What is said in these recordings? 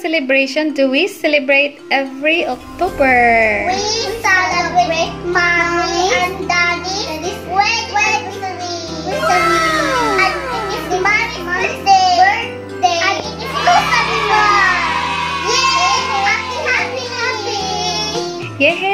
celebration do we celebrate every October? We celebrate mommy and daddy's wedding Wow. And it is mommy's birthday. Birthday. And it is Rosary month. Yay! Happy, happy, happy. Yay!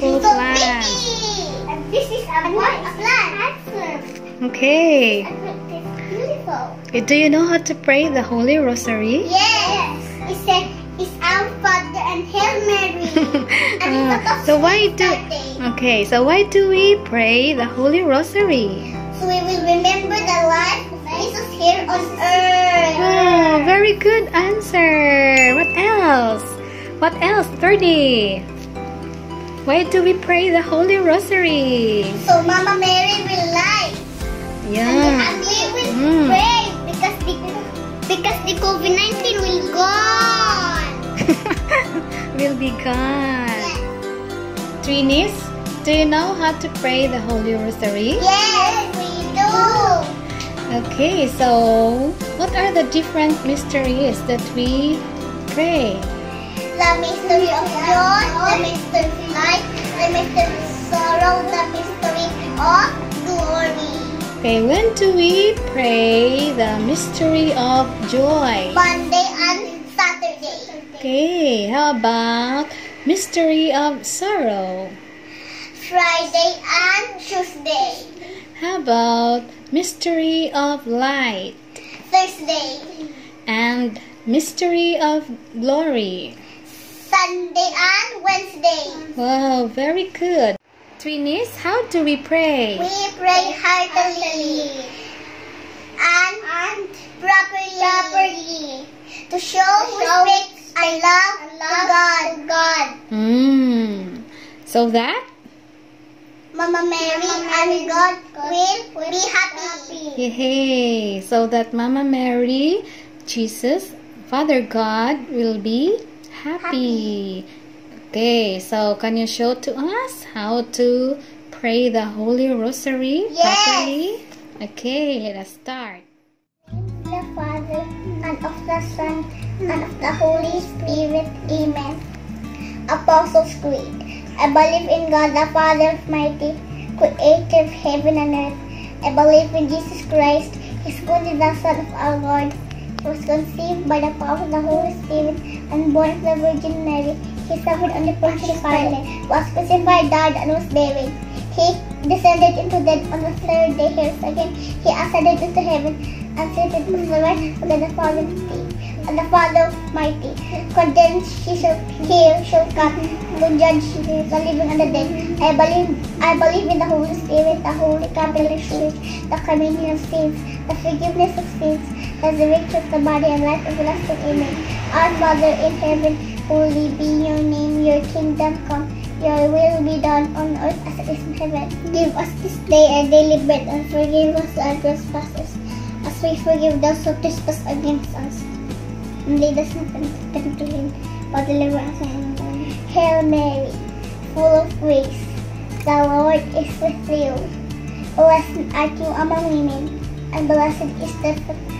Beautiful so plants. pretty. And this is a what? A plant. okay. It's beautiful. Do you know how to pray the Holy Rosary? Yes. It said it's our Father and Hail Mary. and Uh, so why do okay? So why do we pray the Holy Rosary? So we will remember the life of Jesus here on earth. Oh, very good answer. What else? What else? 30. Why do we pray the Holy Rosary? So Mama Mary will like. Yeah. And we will Mm. pray because the because the COVID-19 will gone. will be gone. Twinies, do you know how to pray the Holy Rosary? Yes, we do. Okay, so what are the different mysteries that we pray? The mystery of joy, the mystery of light, the mystery of sorrow, the mystery of glory. Okay, when do we pray the mystery of joy? Monday and Saturday. Okay, how about mystery of sorrow? Friday and Tuesday. How about mystery of light Thursday. and mystery of glory? Sunday and Wednesday. Wow, very good. Twinies, how do we pray? We pray heartily and, and properly, properly to show respect and love, to God. God. Hmm. So that? Mama Mary and God will be happy. Yay! So that Mama Mary, Jesus, Father God will be happy. Okay, so can you show to us how to pray the Holy Rosary Yes. properly? Okay, let us start. the Father, and of the Son, and of the Holy Spirit. Amen. Apostles' Creed. I believe in God the Father Almighty, creator of heaven and earth. I believe in Jesus Christ, His only Son of our Lord. Was conceived by the power of the Holy Spirit and born of the Virgin Mary. He suffered under Pontius Pilate, was crucified, died, and was buried. He descended into death on the third day. He rose again. He ascended into heaven and seated at the right hand of the Father and the Father Almighty. Condemned he shall he shall come to judge the living and the dead. I believe I believe in the Holy Spirit, the Holy Catholic Church, the communion of saints, the forgiveness of sins, the resurrection of the body and life everlasting. Amen. Our Father in heaven, holy be your name, your kingdom come. Your will be done on earth as it is in heaven. Give us this day our daily bread and forgive us our trespasses, as we forgive those who trespass against us. And lead us not into temptation, but deliver us from evil. Hail Mary, full of grace, the Lord is with you. Blessed art you among women, and blessed is the fruit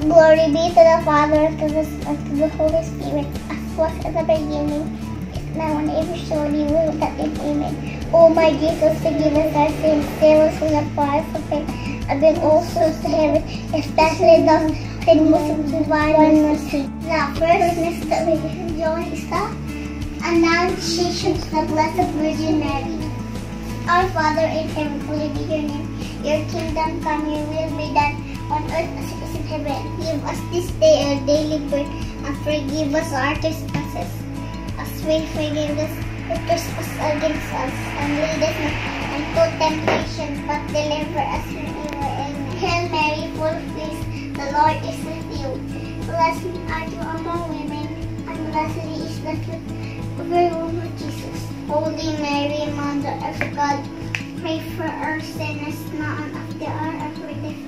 Glory be to the Father, to the Son, to the Holy Spirit, as was in the beginning, is now and ever surely will that is. Amen. O my Jesus, forgive us our sins, save us from the fires of hell, and bring all souls to heaven, especially those in most divine mercy. Now, first mystery joy is the Annunciation to the Blessed Virgin Mary. Our Father in heaven, holy be your name. Your kingdom come, your will be done on earth as it is in heaven. Give us this day our daily bread and forgive us our trespasses as we forgive us who trespass against us. And lead us not into temptation, but deliver us from evil. Amen. Hail Mary, full of grace, the Lord is with you. Blessed are you among women, and blessed is the fruit of your womb, Jesus. Holy Mary, Mother of God, pray for our sinners now and at the hour of our death.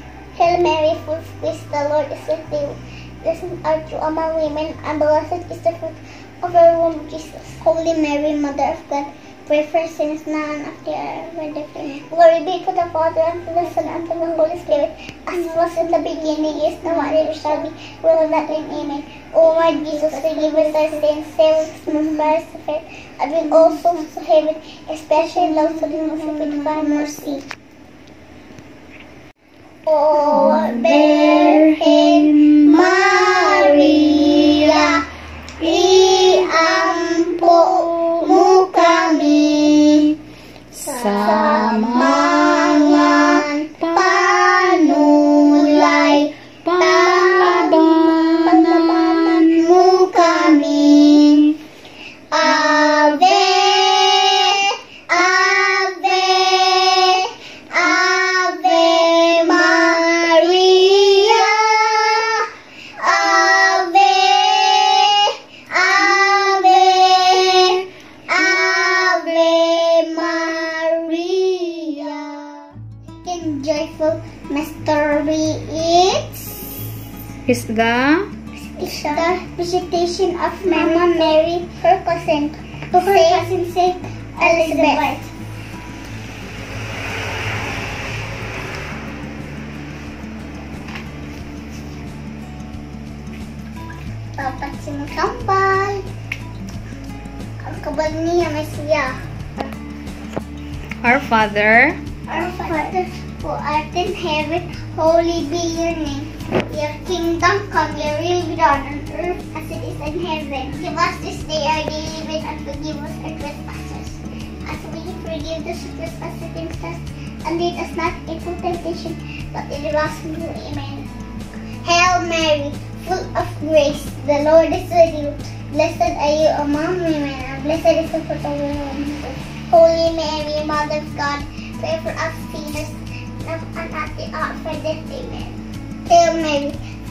Hail Mary, full of grace, the Lord is with you. Blessed are you among women, and blessed is the fruit of your womb, Jesus. Holy Mary, Mother of God, pray for sinners now and at the hour of our death. Glory be to the Father, and to the Son, and to the Holy Spirit, as it was in the beginning, is now, and ever shall be, will not end. Amen. O my Jesus, forgive us our sins, save us from the fires of hell, and bring all souls to heaven, especially those who of divine mercy. O Virgin Maria, visitation of Mama Mary, her cousin, her cousin Saint Elizabeth. Dapat sinusambal. Ang kabal niya may siya. Our Father Our Father who art in heaven, holy be your name. Your kingdom come, your will be done on earth as it is in heaven. Give us this day our daily bread and forgive us our trespasses, as we forgive those who trespass against us. And lead us not into temptation, but deliver us from evil. Amen. Hail Mary, full of grace, the Lord is with you. Blessed are you among women, and blessed is the fruit of your womb. Holy Mary, Mother of God, pray for us sinners, now and at the hour of our death. Amen. Hail Mary,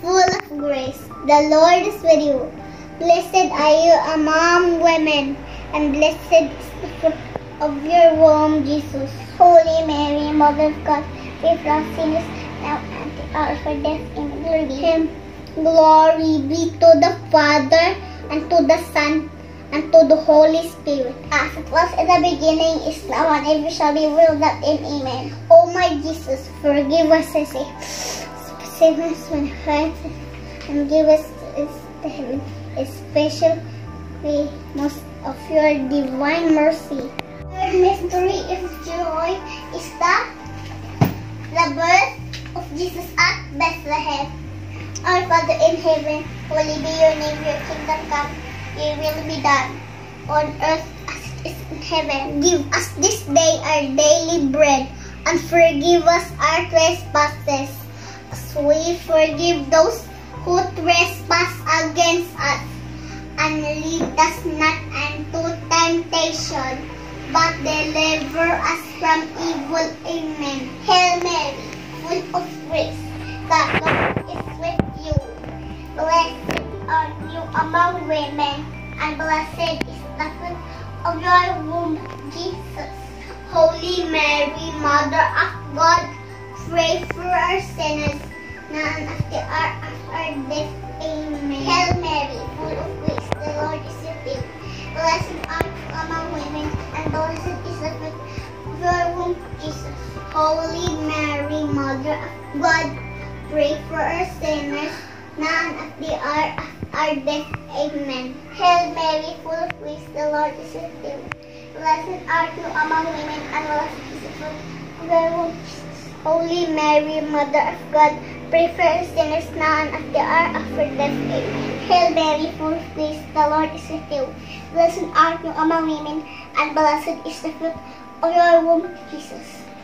full of grace, the Lord is with you. Blessed are you among women, and blessed is the fruit of your womb, Jesus. Holy Mary, Mother of God, pray for us sinners, now and at the hour of death. Amen. Glory be to Him. Glory be to the Father, and to the Son, and to the Holy Spirit, as it was in the beginning, is now, and ever shall be, world not in. Amen. O my Jesus, forgive us our sins, save us from hurt, and give us the especially most of your divine mercy. Third mystery of joy is the, the birth of Jesus at Bethlehem. Our Father in heaven, holy be your name, your kingdom come, your will be done, on earth as it is in heaven. Give us this day our daily bread, and forgive us our trespasses, as we forgive those who trespass against us. And lead us not into temptation, but deliver us from evil. Amen. Hail Mary, full of grace, the Lord is with you. Blessed are you among women, and blessed is the fruit of your womb, Jesus. Holy Mary, Mother of God, Jesus. Holy Mary, Mother of God, pray for our sinners, now and at the hour of our death. Amen. Hail Mary, full of grace, the Lord is with you. Blessed art you among women, and blessed is the fruit of your womb. Holy Mary, Mother of God, pray for us sinners now and at the hour of our death. Amen. Hail Mary, full of grace, the Lord is with you. Blessed art you among women, and blessed is the fruit of your womb, Jesus.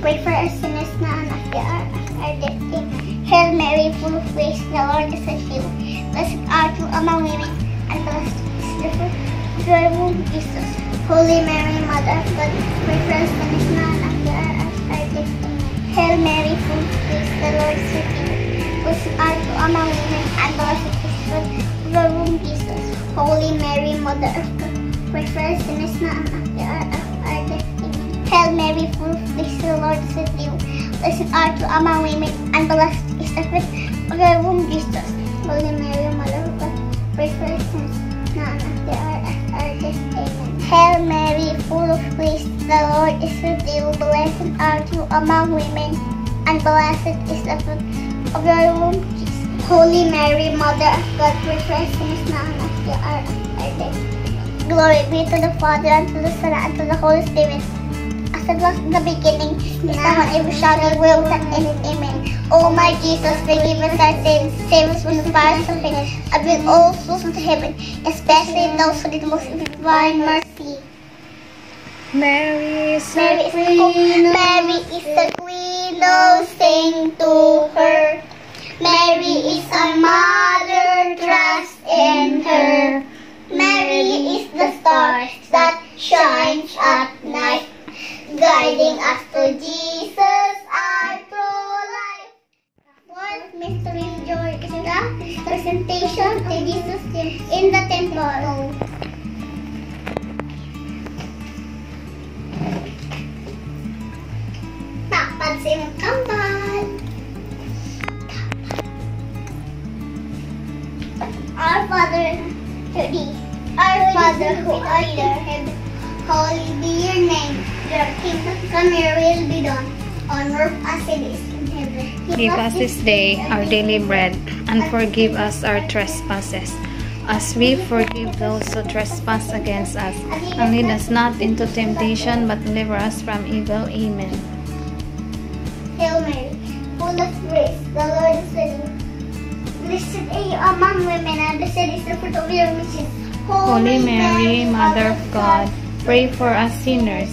pray for us sinners now and at the hour of our death. Hail Mary, full of grace, the Lord is with you. Blessed art you among women, and blessed is the fruit of your womb, Jesus. Holy Mary, Mother of God, pray for us sinners now and at the hour of our death. Hail Mary, full of grace, the Lord is with you. Blessed art you among women, and blessed is the fruit of your womb, Jesus. Holy Mary, Mother of God, pray for us sinners now and at the hour of our death. Hail Mary, full of grace, the Lord is with you. Blessed art you among women, and blessed is the fruit of your womb, Jesus. Holy Mary, Mother of God, pray for us sinners now and at the hour of our death. Amen. Hail Mary, full of grace, the Lord is with you. Blessed art you among women, and blessed is the fruit of your womb, Jesus. Holy Mary, Mother of God, pray for us sinners now and at the hour of our death. Glory be to the Father, and to the Son, and to the Holy Spirit it was in the beginning, is now and ever shall be, world without end. Amen. O my Jesus, forgive us our sins, save us from the fires of hell, and bring all souls into heaven, especially those who need the most divine mercy. Mary is Mary is, queen. oh, Mary is the queen, oh, sing to her. Mary is our mother, trust in her. Mary is the star that shines at night, guiding us to Jesus, our true life. Fourth mystery joy is the presentation of Jesus in the temple. Napansin ang kambal. Our Father, who thee, our Father who art in heaven, holy be your name. Your kingdom will be done, on earth as it is in heaven. Give us this day our daily bread, and forgive us our trespasses, as we forgive those who trespass against us. And lead us not into temptation, but deliver us from evil. Amen. Hail Mary, full of grace, the Lord is with you. Blessed are you among women, and blessed is the fruit of your womb, Jesus. Holy Mary, Mother of God, pray for us sinners,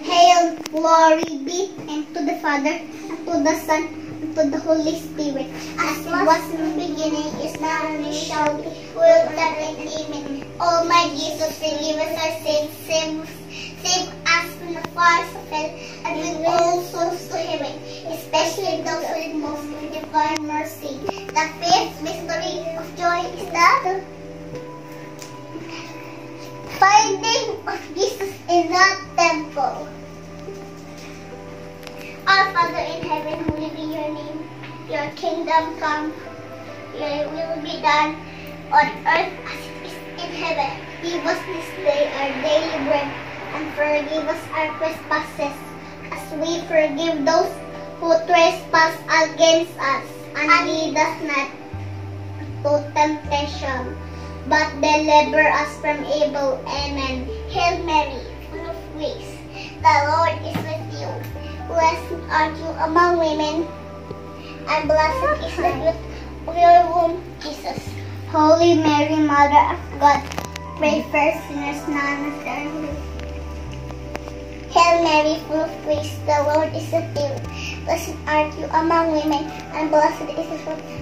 Hail, glory be and to the Father, and to the Son, and to the Holy Spirit, as it was in the beginning, is now, and shall be, world without end. Amen. Oh my Jesus, forgive us our sins, save, save us from the fires of hell, and bring all souls to heaven, especially those who need most divine mercy. The fifth mystery of joy is the finding of Jesus in the temple. Our Father in heaven, holy be your name. Your kingdom come, your will be done on earth as it is in heaven. Give us this day our daily bread, and forgive us our trespasses, as we forgive those who trespass against us. And lead us not to temptation, but deliver us from evil. Amen. Hail Mary, full of grace, the Lord is with you. Blessed are you among women, and blessed is the fruit of your womb, Jesus. Holy Mary, Mother of God, pray for sinners now and at our. Hail Mary, full of grace, the Lord is with you. Blessed art you among women, and blessed is the fruit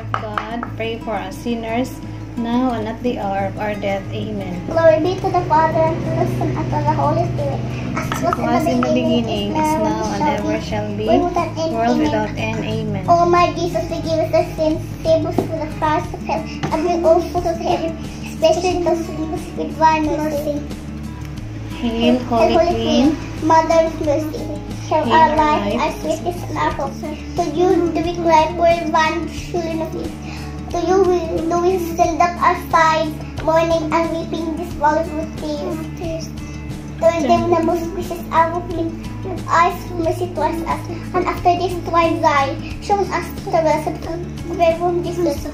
pray for us sinners, now and at the hour of our death. Amen. Glory be to the Father, and to the Son, and to the Holy Spirit, as was, Was in the beginning, is now, and ever shall be, world without end. Amen. without end. Amen. O my Jesus, forgive us our sins, save us from the fires of hell, and bring all souls to heaven, especially those who need with divine mercy. Hail, Holy Queen, Mother of mercy, Hail our life, our sweetness, and our hope. To you do we cry, poor one children of Eve. To you we, do we send up our sighs, mourning and weeping this valley with tears. Turn them the most precious hour of your eyes mercy towards us, and after this twice die, show us the blessed your womb, Jesus.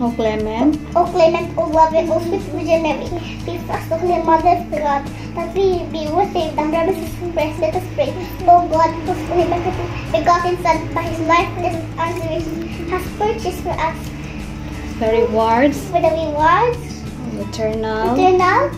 O Clement, O clement, O loving, O sweet Virgin Mary, please us, O Holy Mother of God, that we be worthy of the promises of Christ. Let us pray. O God, whose only begotten Son, by his life, death, and resurrection, has purchased for us the rewards. For the rewards, of eternal eternal.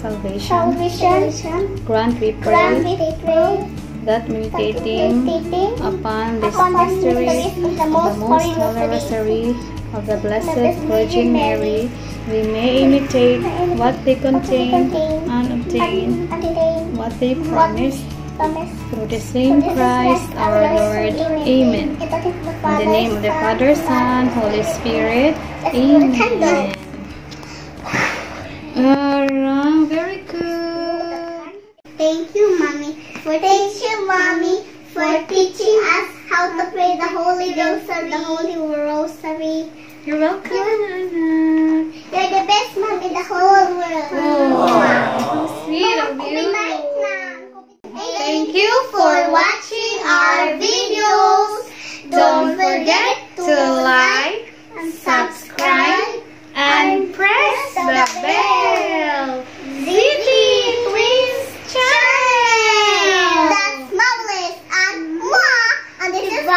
salvation, salvation, grant we grant pray we pray, that meditating meditating upon this mystery of the most holy rosary, of the Blessed Virgin Mary, we may imitate what they contain and obtain what they promise. Through the same Christ our Lord. Amen. In the name of the Father, Son, Holy Spirit. Amen. Alright, very good. Thank you, Mommy. For Thank you, Mommy, for teaching us how to pray the Holy Ghost and the Holy Rosary. You're welcome. You're, the best mom in the whole world. Oh, wow. sweet of you. Thank you for watching our videos. Don't forget to like, subscribe, and press the bell. ZT, please channel. That's marvelous. And moi, and this is